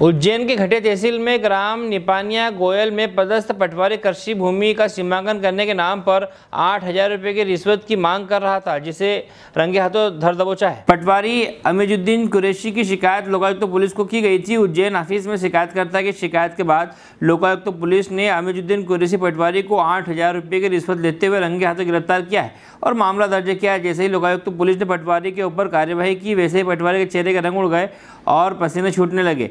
उज्जैन के घटे तहसील में ग्राम निपानिया गोयल में पदस्थ पटवारी कृषि भूमि का सीमांकन करने के नाम पर आठ हज़ार रुपये की रिश्वत की मांग कर रहा था, जिसे रंगे हाथों धर दबोचा है। पटवारी अमीजुद्दीन कुरैशी की शिकायत लोकायुक्त तो पुलिस को की गई थी। उज्जैन ऑफ़िस में शिकायतकर्ता की शिकायत के बाद लोकायुक्त तो पुलिस ने अमीजुद्दीन कुरैशी पटवारी को आठ हज़ार रुपये की रिश्वत लेते हुए रंगे हाथों गिरफ़्तार किया है और मामला दर्ज किया है। जैसे ही लोकायुक्त तो पुलिस ने पटवारी के ऊपर कार्यवाही की, वैसे ही पटवारी के चेहरे के रंग उड़ गए और पसीने छूटने लगे।